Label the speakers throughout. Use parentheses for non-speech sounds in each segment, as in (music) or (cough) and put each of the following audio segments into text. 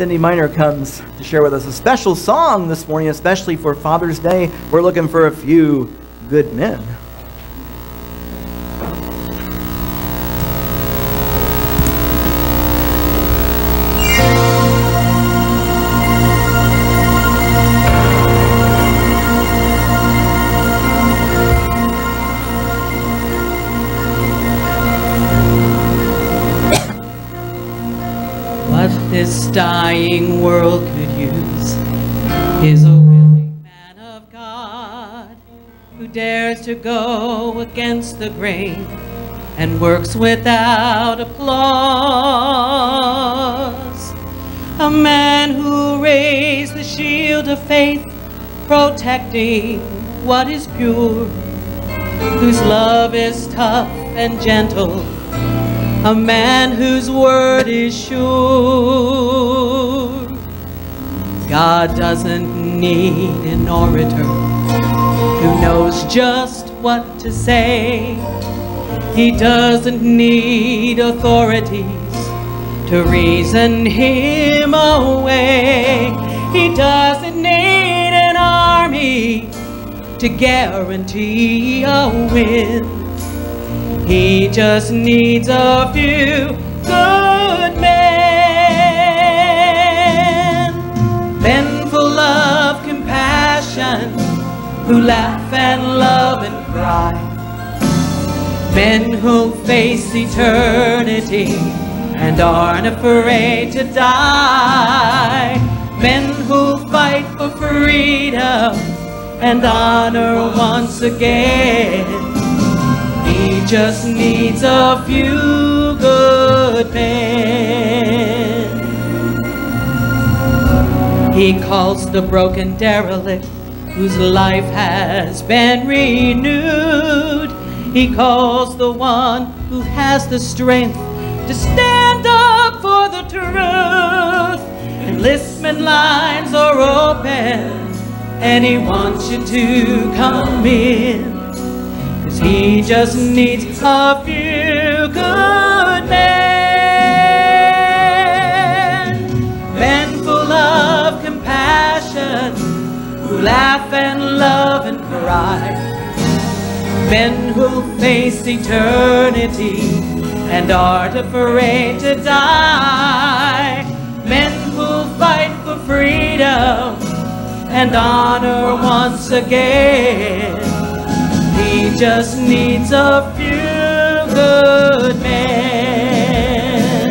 Speaker 1: Cindy Miner comes to share with us a special song this morning, especially for Father's Day. We're looking for a few good men.
Speaker 2: Dying world could use is a willing man of God who dares to go against the grain and works without applause. A man who raised the shield of faith, protecting what is pure, whose love is tough and gentle a man whose word is sure. God doesn't need an orator who knows just what to say. He doesn't need authorities to reason him away. He doesn't need an army to guarantee a win. He just needs a few good men. Men full of compassion, who laugh and love and cry. Men who face eternity and aren't afraid to die. Men who fight for freedom and honor once again. Just needs a few good men. He calls the broken derelict whose life has been renewed. He calls the one who has the strength to stand up for the truth. Enlistment lines are open, and he wants you to come in. Cause he just needs a few good men. Men full of compassion, who laugh and love and cry. Men who face eternity and aren't afraid to die. Men who fight for freedom and honor once again. Just needs a few good men.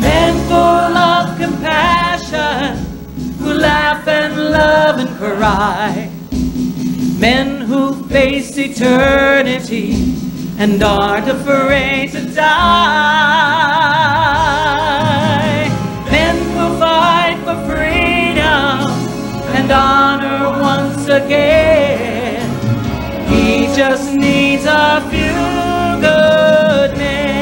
Speaker 2: Men full of compassion, who laugh and love and cry. Men who face eternity and aren't afraid to die. Just needs a few good men.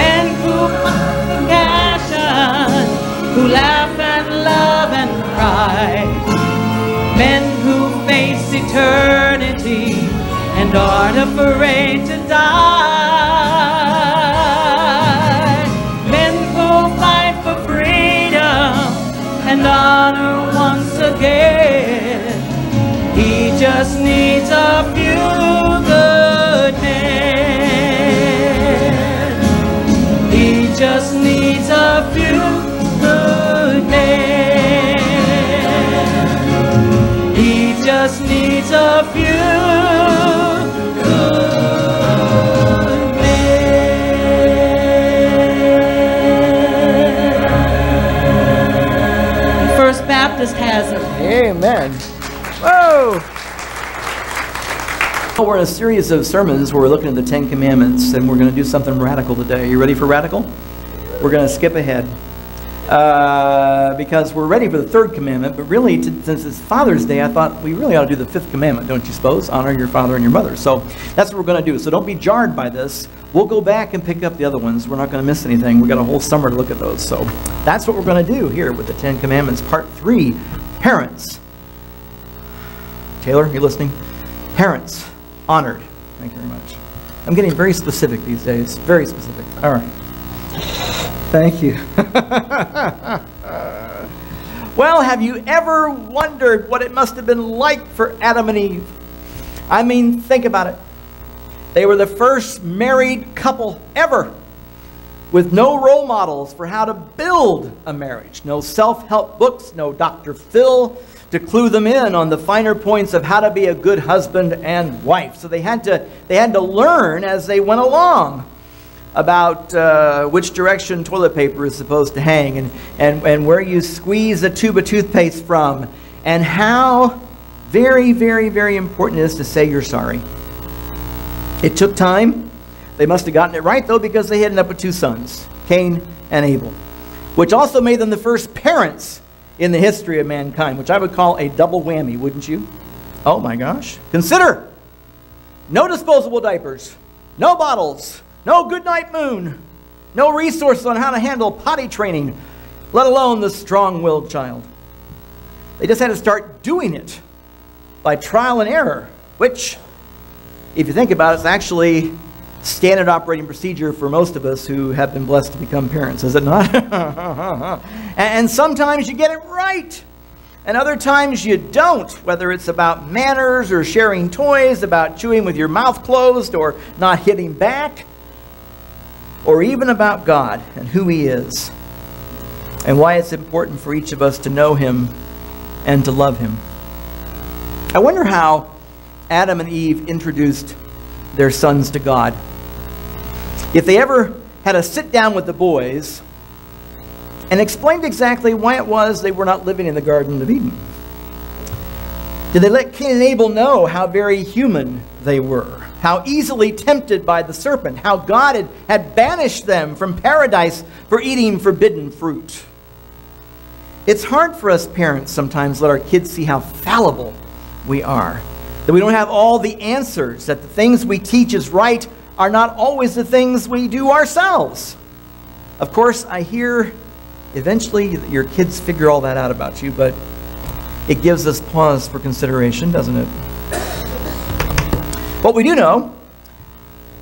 Speaker 2: Men who compassion, who laugh and love and cry. Men who face eternity and aren't afraid to die. Men who fight for freedom and honor once again. Just needs a few
Speaker 1: We're in a series of sermons where we're looking at the Ten Commandments, and we're going to do something radical today. Are you ready for radical? We're going to skip ahead. Uh, because we're ready for the third commandment, but really, to, since it's Father's Day, I thought we really ought to do the fifth commandment, don't you suppose? Honor your father and your mother. So that's what we're going to do. So don't be jarred by this. We'll go back and pick up the other ones. We're not going to miss anything. We've got a whole summer to look at those. So that's what we're going to do here with the Ten Commandments, Part 3 Parents. Taylor, you listening? Parents, honored. Thank you very much. I'm getting very specific these days. Very specific. All right. Thank you. (laughs) well, have you ever wondered what it must have been like for Adam and Eve? I mean, think about it. They were the first married couple ever with no role models for how to build a marriage. No self help books, no Dr. Phil to clue them in on the finer points of how to be a good husband and wife. So they had to, they had to learn as they went along about uh, which direction toilet paper is supposed to hang and, and, and where you squeeze a tube of toothpaste from and how very, very, very important it is to say you're sorry. It took time. They must have gotten it right, though, because they ended up with two sons, Cain and Abel, which also made them the first parents in the history of mankind, which I would call a double whammy, wouldn't you? Oh my gosh. Consider no disposable diapers, no bottles, no goodnight moon, no resources on how to handle potty training, let alone the strong willed child. They just had to start doing it by trial and error, which, if you think about it, is actually standard operating procedure for most of us who have been blessed to become parents, is it not? (laughs) and sometimes you get it right, and other times you don't, whether it's about manners or sharing toys, about chewing with your mouth closed or not hitting back, or even about God and who He is, and why it's important for each of us to know Him and to love Him. I wonder how Adam and Eve introduced their sons to God. If they ever had a sit down with the boys and explained exactly why it was they were not living in the Garden of Eden. Did they let Cain and Abel know how very human they were? How easily tempted by the serpent? How God had, had banished them from paradise for eating forbidden fruit? It's hard for us parents sometimes let our kids see how fallible we are. That we don't have all the answers, that the things we teach is right are not always the things we do ourselves. Of course, I hear eventually your kids figure all that out about you, but it gives us pause for consideration, doesn't it? What we do know,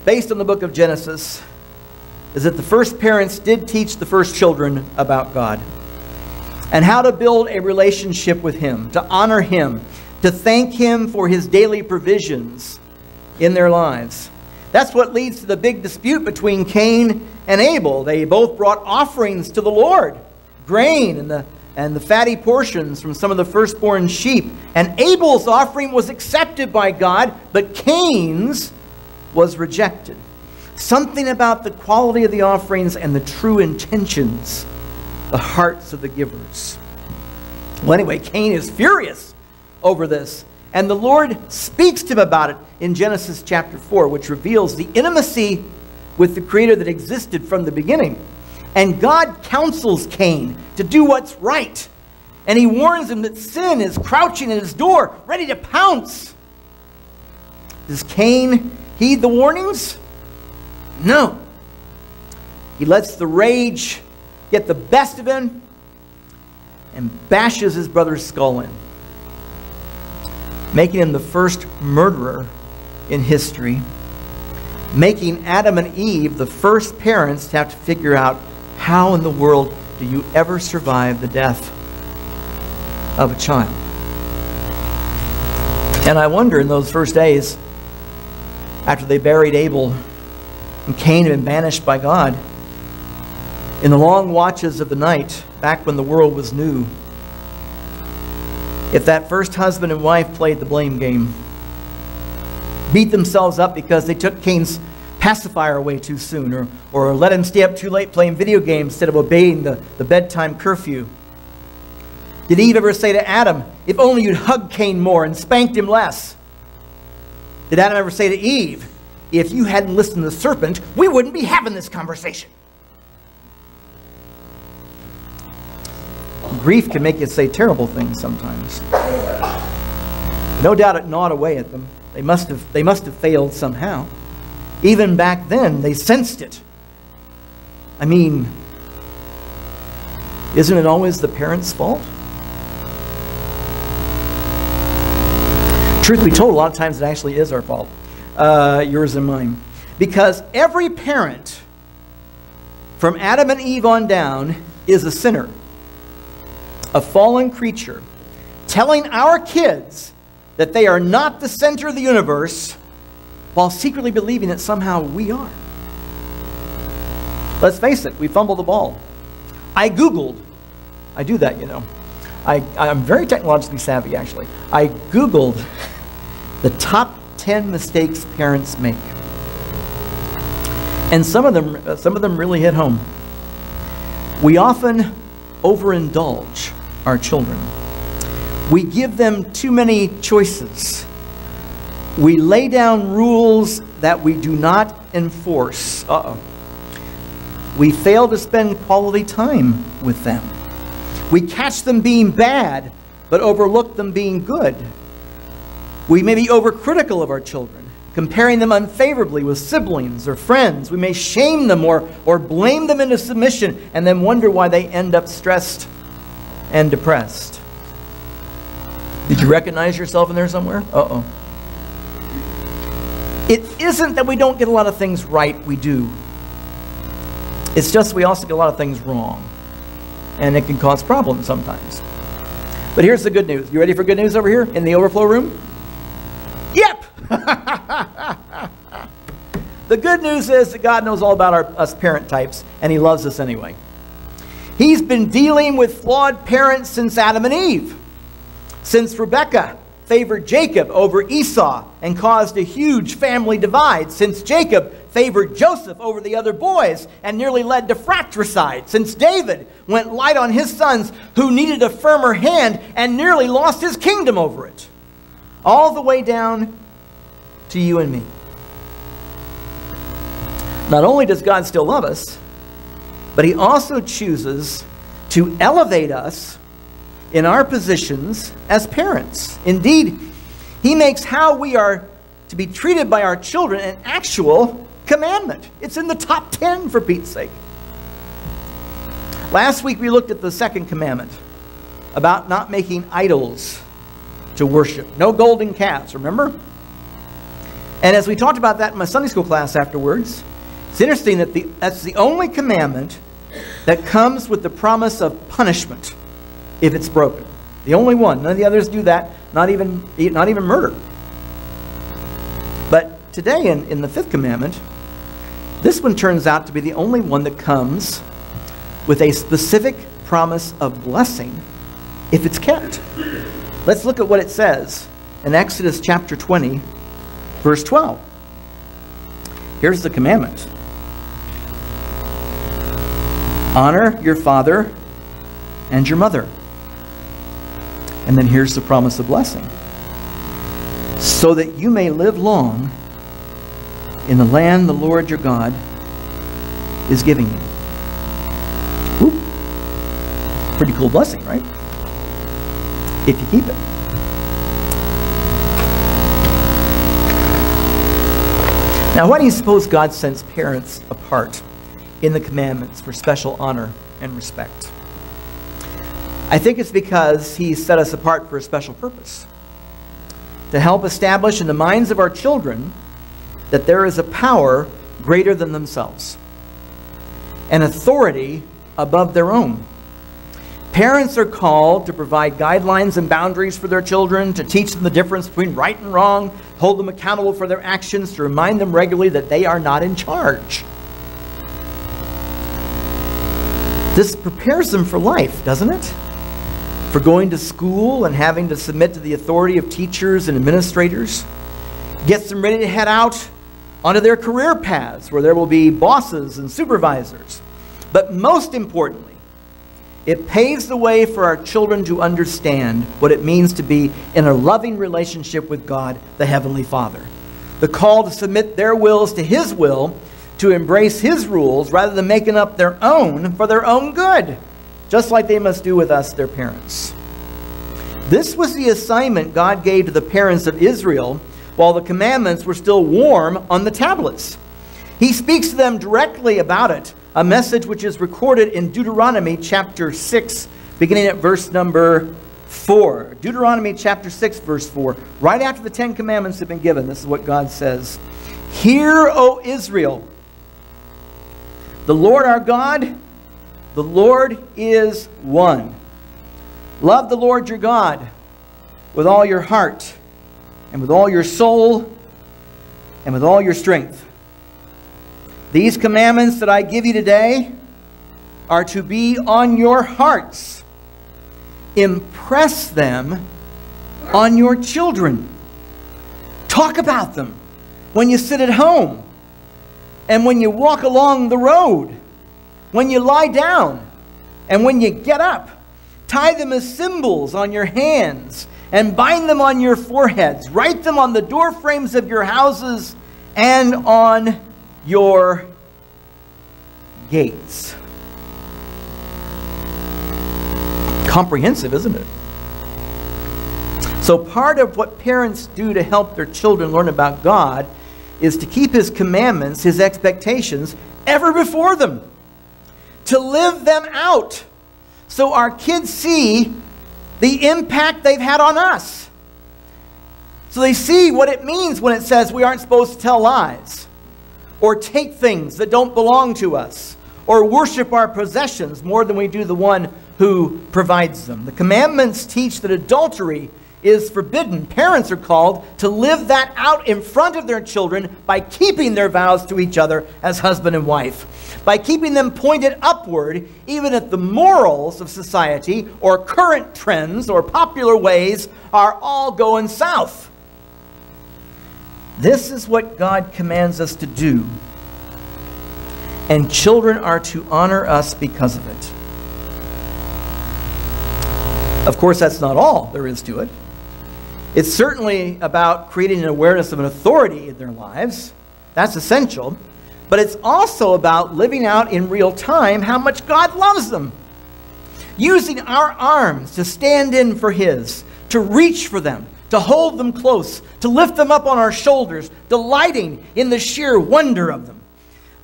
Speaker 1: based on the book of Genesis, is that the first parents did teach the first children about God and how to build a relationship with Him, to honor Him, to thank Him for His daily provisions in their lives. That's what leads to the big dispute between Cain and Abel. They both brought offerings to the Lord grain and the, and the fatty portions from some of the firstborn sheep. And Abel's offering was accepted by God, but Cain's was rejected. Something about the quality of the offerings and the true intentions, the hearts of the givers. Well, anyway, Cain is furious over this. And the Lord speaks to him about it in Genesis chapter 4, which reveals the intimacy with the Creator that existed from the beginning. And God counsels Cain to do what's right. And he warns him that sin is crouching at his door, ready to pounce. Does Cain heed the warnings? No. He lets the rage get the best of him and bashes his brother's skull in making him the first murderer in history, making Adam and Eve the first parents to have to figure out how in the world do you ever survive the death of a child. And I wonder in those first days, after they buried Abel and Cain had been banished by God, in the long watches of the night, back when the world was new, if that first husband and wife played the blame game, beat themselves up because they took Cain's pacifier away too soon, or, or let him stay up too late playing video games instead of obeying the, the bedtime curfew. Did Eve ever say to Adam, if only you'd hug Cain more and spanked him less? Did Adam ever say to Eve, if you hadn't listened to the serpent, we wouldn't be having this conversation? Grief can make you say terrible things sometimes. No doubt it gnawed away at them. They must have, they must have failed somehow. Even back then, they sensed it. I mean, isn't it always the parents' fault? Truth be told, a lot of times it actually is our fault, uh, yours and mine. Because every parent from Adam and Eve on down, is a sinner, a fallen creature, telling our kids that they are not the center of the universe while secretly believing that somehow we are. Let's face it, we fumble the ball. I Googled, I do that, you know. I, I'm very technologically savvy, actually. I Googled the top 10 mistakes parents make. And some of them, some of them really hit home. We often overindulge our children. We give them too many choices. We lay down rules that we do not enforce. Uh-oh. We fail to spend quality time with them. We catch them being bad, but overlook them being good. We may be overcritical of our children, comparing them unfavorably with siblings or friends. We may shame them or, or blame them into submission and then wonder why they end up stressed and depressed. Did you recognize yourself in there somewhere? Uh oh. It isn't that we don't get a lot of things right, we do. It's just we also get a lot of things wrong. And it can cause problems sometimes. But here's the good news. You ready for good news over here in the overflow room? Yep! (laughs) the good news is that God knows all about our, us parent types, and He loves us anyway. He's been dealing with flawed parents since Adam and Eve, since Rebekah favored Jacob over Esau and caused a huge family divide, since Jacob favored Joseph over the other boys and nearly led to fratricide, since David went light on his sons who needed a firmer hand and nearly lost his kingdom over it. All the way down to you and me. Not only does God still love us, but He also chooses to elevate us in our positions as parents. Indeed, He makes how we are to be treated by our children an actual commandment. It's in the top 10 for Pete's sake. Last week we looked at the second commandment about not making idols to worship. No golden calves, remember? And as we talked about that in my Sunday school class afterwards, it's interesting that the, that's the only commandment that comes with the promise of punishment if it's broken. The only one. None of the others do that, not even, not even murder. But today in, in the fifth commandment, this one turns out to be the only one that comes with a specific promise of blessing if it's kept. Let's look at what it says in Exodus chapter 20, verse 12. Here's the commandment Honor your father and your mother. And then here's the promise of blessing so that you may live long in the land the Lord your God is giving you. Pretty cool blessing, right? if you keep it. Now, why do you suppose God sends parents apart in the commandments for special honor and respect? I think it's because He set us apart for a special purpose to help establish in the minds of our children that there is a power greater than themselves, an authority above their own Parents are called to provide guidelines and boundaries for their children, to teach them the difference between right and wrong, hold them accountable for their actions, to remind them regularly that they are not in charge. This prepares them for life, doesn't it? For going to school and having to submit to the authority of teachers and administrators. Gets them ready to head out onto their career paths where there will be bosses and supervisors. But most importantly, it paves the way for our children to understand what it means to be in a loving relationship with God, the Heavenly Father. The call to submit their wills to His will, to embrace His rules rather than making up their own for their own good, just like they must do with us, their parents. This was the assignment God gave to the parents of Israel while the commandments were still warm on the tablets. He speaks to them directly about it a message which is recorded in Deuteronomy chapter 6, beginning at verse number 4. Deuteronomy chapter 6, verse 4. Right after the Ten Commandments have been given, this is what God says Hear, O Israel, The Lord our God, the Lord is one. Love the Lord your God with all your heart, and with all your soul, and with all your strength. These commandments that I give you today are to be on your hearts. Impress them on your children. Talk about them when you sit at home and when you walk along the road, when you lie down and when you get up. Tie them as symbols on your hands and bind them on your foreheads. Write them on the door frames of your houses and on your gates. Comprehensive, isn't it? So, part of what parents do to help their children learn about God is to keep His commandments, His expectations, ever before them, to live them out so our kids see the impact they've had on us. So they see what it means when it says we aren't supposed to tell lies or take things that don't belong to us or worship our possessions more than we do the one who provides them. The commandments teach that adultery is forbidden. Parents are called to live that out in front of their children by keeping their vows to each other as husband and wife, by keeping them pointed upward, even if the morals of society or current trends or popular ways are all going south. This is what God commands us to do. And children are to honor us because of it. Of course, that's not all there is to it. It's certainly about creating an awareness of an authority in their lives. That's essential. But it's also about living out in real time how much God loves them. Using our arms to stand in for His, to reach for them, to hold them close, to lift them up on our shoulders, delighting in the sheer wonder of them.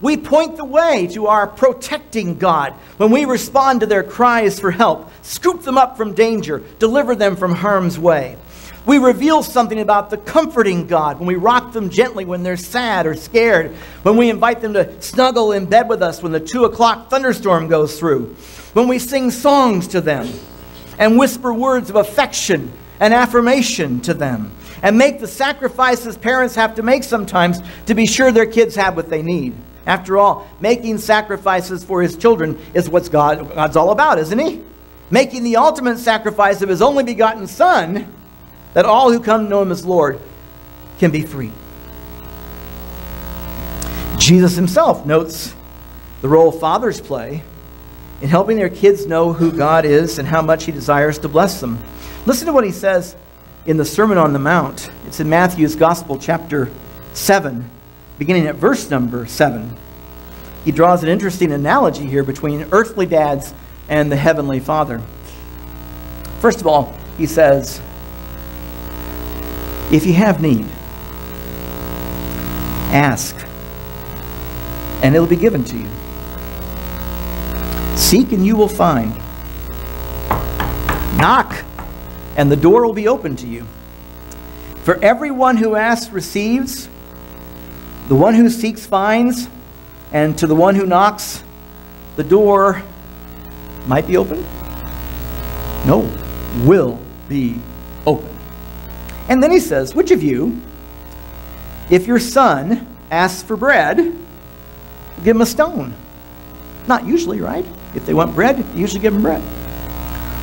Speaker 1: We point the way to our protecting God when we respond to their cries for help, scoop them up from danger, deliver them from harm's way. We reveal something about the comforting God when we rock them gently when they're sad or scared, when we invite them to snuggle in bed with us when the two o'clock thunderstorm goes through, when we sing songs to them and whisper words of affection and affirmation to them, and make the sacrifices parents have to make sometimes to be sure their kids have what they need. After all, making sacrifices for his children is what God, God's all about, isn't he? Making the ultimate sacrifice of his only begotten Son, that all who come to know him as Lord can be free. Jesus himself notes the role fathers play in helping their kids know who God is and how much he desires to bless them. Listen to what he says in the Sermon on the Mount. It's in Matthew's Gospel, chapter 7 beginning at verse number 7, he draws an interesting analogy here between earthly dads and the heavenly father. First of all, he says, If you have need, ask, and it'll be given to you. Seek, and you will find. Knock, and the door will be open to you. For everyone who asks receives the one who seeks finds, and to the one who knocks, the door might be open. No, will be. And then he says, Which of you, if your son asks for bread, give him a stone? Not usually, right? If they want bread, you usually give them bread.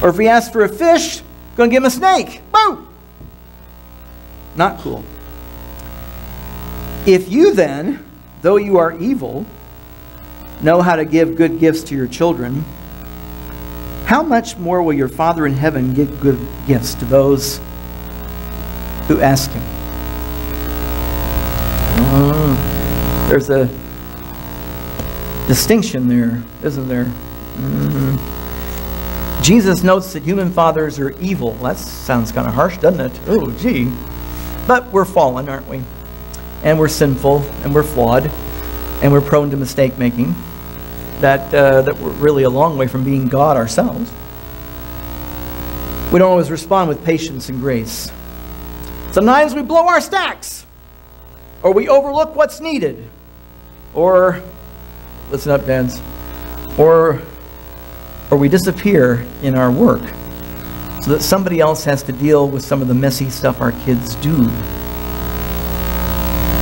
Speaker 1: Or if he asks for a fish, going to give him a snake. Boom! Not cool. If you then, though you are evil, know how to give good gifts to your children, how much more will your Father in heaven give good gifts to those who ask him? Uh, there's a distinction there, isn't there? Mm-hmm. Jesus notes that human fathers are evil. That sounds kind of harsh, doesn't it? Oh, gee. But we're fallen, aren't we? and we're sinful and we're flawed and we're prone to mistake making, that, uh, that we're really a long way from being God ourselves. We don't always respond with patience and grace. Sometimes we blow our stacks, or we overlook what's needed, or listen up, dads, or, or we disappear in our work so that somebody else has to deal with some of the messy stuff our kids do.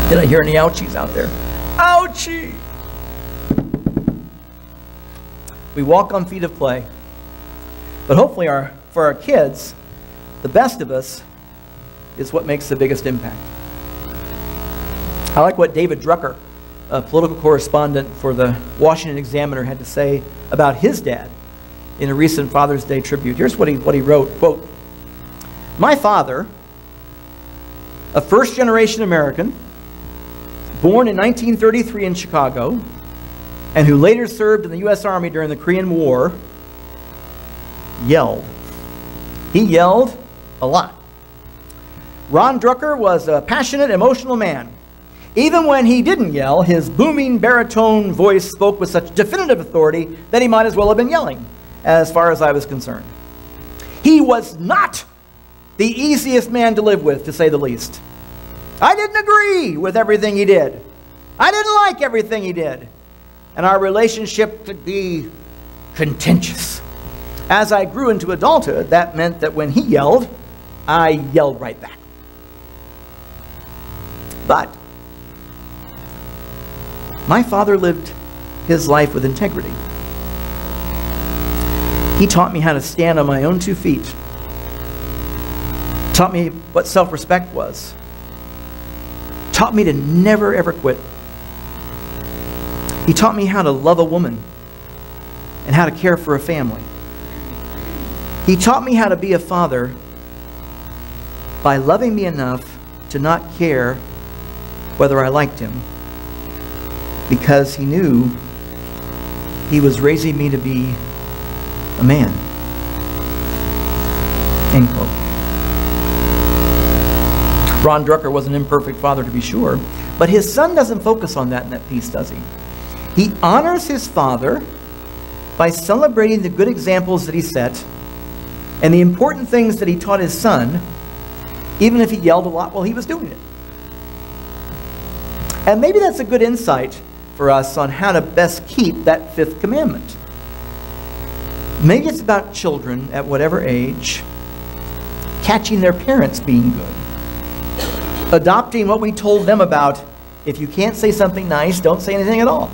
Speaker 1: Did I hear any ouchies out there? Ouchie! We walk on feet of clay. But hopefully, our, for our kids, the best of us is what makes the biggest impact. I like what David Drucker, a political correspondent for the Washington Examiner, had to say about his dad in a recent Father's Day tribute. Here's what he, what he wrote, quote, My father, a first-generation American, born in 1933 in Chicago, and who later served in the U.S. Army during the Korean War, yelled. He yelled a lot. Ron Drucker was a passionate, emotional man. Even when he didn't yell, his booming baritone voice spoke with such definitive authority that he might as well have been yelling, as far as I was concerned. He was not the easiest man to live with, to say the least. I didn't agree with everything he did. I didn't like everything he did and our relationship could be contentious. As I grew into adulthood, that meant that when he yelled, I yelled right back. But my father lived his life with integrity. He taught me how to stand on my own two feet, taught me what self respect was, taught me to never ever quit. He taught me how to love a woman and how to care for a family. He taught me how to be a father by loving me enough to not care whether I liked him because he knew he was raising me to be a man. End quote. Ron Drucker was an imperfect father, to be sure, but his son doesn't focus on that in that piece, does he? He honors his father by celebrating the good examples that he set and the important things that he taught his son, even if he yelled a lot while he was doing it. And maybe that's a good insight for us on how to best keep that fifth commandment. Maybe it's about children at whatever age catching their parents being good, adopting what we told them about if you can't say something nice, don't say anything at all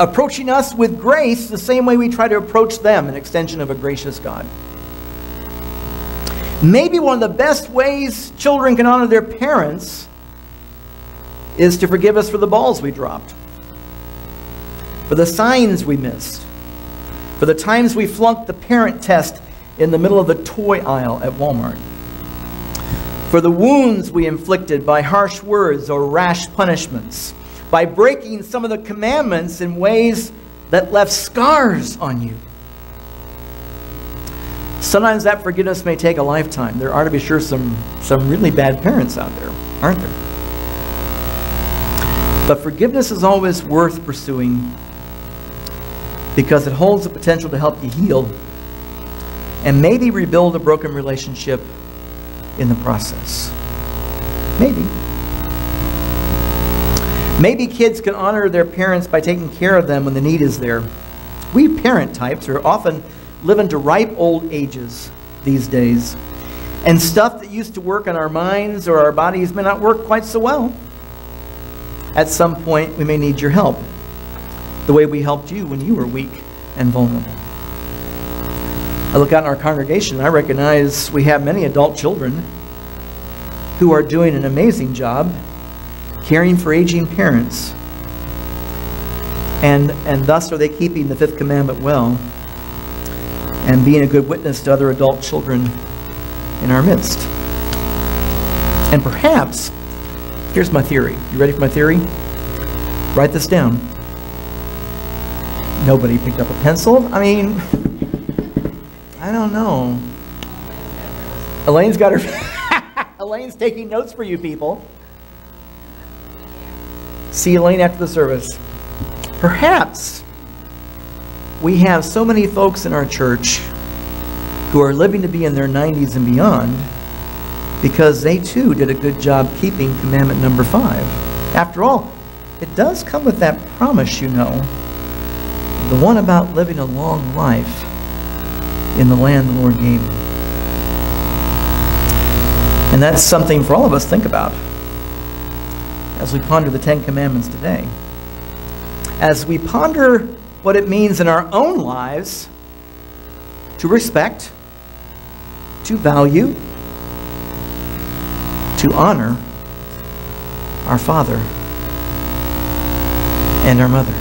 Speaker 1: approaching us with grace the same way we try to approach them, an extension of a gracious God. Maybe one of the best ways children can honor their parents is to forgive us for the balls we dropped, for the signs we missed, for the times we flunked the parent test in the middle of the toy aisle at Walmart, for the wounds we inflicted by harsh words or rash punishments by breaking some of the commandments in ways that left scars on you. Sometimes that forgiveness may take a lifetime. There are, to be sure, some, some really bad parents out there, aren't there? But forgiveness is always worth pursuing because it holds the potential to help you heal and maybe rebuild a broken relationship in the process. Maybe. Maybe kids can honor their parents by taking care of them when the need is there. We parent types are often living to ripe old ages these days. And stuff that used to work in our minds or our bodies may not work quite so well. At some point, we may need your help, the way we helped you when you were weak and vulnerable. I look out in our congregation and I recognize we have many adult children who are doing an amazing job caring for aging parents. And, and thus are they keeping the fifth commandment well and being a good witness to other adult children in our midst. And perhaps, here's my theory. You ready for my theory? Write this down. Nobody picked up a pencil? I mean, I don't know. Elaine's got her. (laughs) Elaine's taking notes for you people. See Elaine after the service. Perhaps we have so many folks in our church who are living to be in their 90s and beyond because they too did a good job keeping commandment number five. After all, it does come with that promise, you know, the one about living a long life in the land the Lord gave. And that's something for all of us to think about as we ponder the Ten Commandments today. As we ponder what it means in our own lives to respect, to value, to honor our father and our mother.